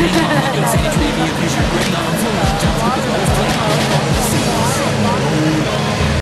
Pensei de